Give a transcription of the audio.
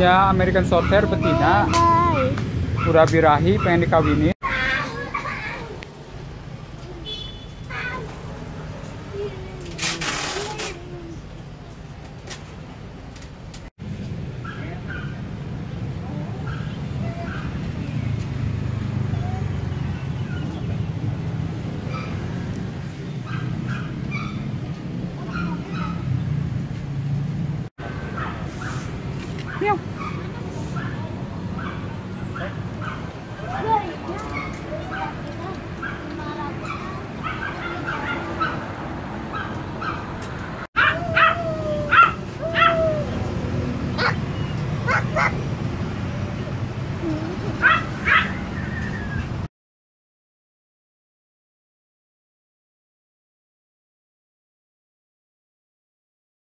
punya American Shorthair betina udah birahi pengen dikawinin Meow.